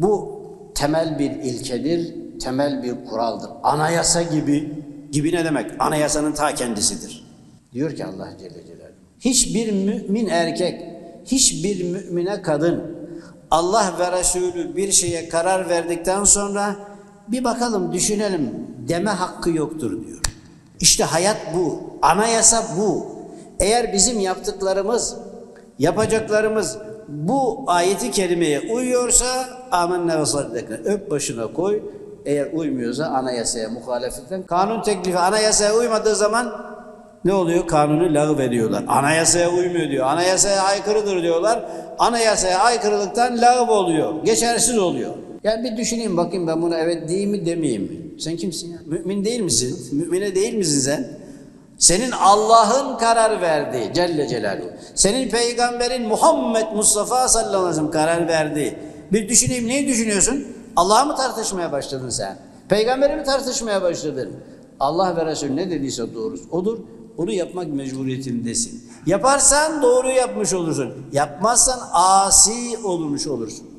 Bu temel bir ilkedir, temel bir kuraldır. Anayasa gibi, gibi ne demek? Anayasanın ta kendisidir. Diyor ki Allah Celle Celaluhu. Hiçbir mümin erkek, hiçbir mümine kadın Allah ve Resulü bir şeye karar verdikten sonra bir bakalım, düşünelim deme hakkı yoktur diyor. İşte hayat bu, anayasa bu. Eğer bizim yaptıklarımız, yapacaklarımız bu ayeti kerimeye uyuyorsa amenna ve saddekna. Öp başına koy. Eğer uymuyorsa anayasaya muhalefetten. Kanun teklifi anayasaya uymadığı zaman ne oluyor? Kanunu lağv ediyorlar. Anayasaya uymuyor diyor. Anayasaya aykırıdır diyorlar. Anayasaya aykırılıktan lağv oluyor. Geçersiz oluyor. Yani bir düşüneyim bakayım ben buna evet diyeyim mi demeyeyim mi? Sen kimsin ya? Mümin değil misin? Mümine değil misin sen? Senin Allah'ın karar verdiği Celle Celaluhu. Senin peygamberin Muhammed Mustafa sallallahu aleyhi ve sellem karar verdiği. Bir düşüneyim neyi düşünüyorsun? Allah'ı mı tartışmaya başladın sen? Peygamberi mi tartışmaya başladın? Allah ve Resul ne dediyse doğrusu odur. Onu yapmak mecburiyetindesin. Yaparsan doğru yapmış olursun. Yapmazsan asi olmuş olursun.